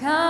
Come.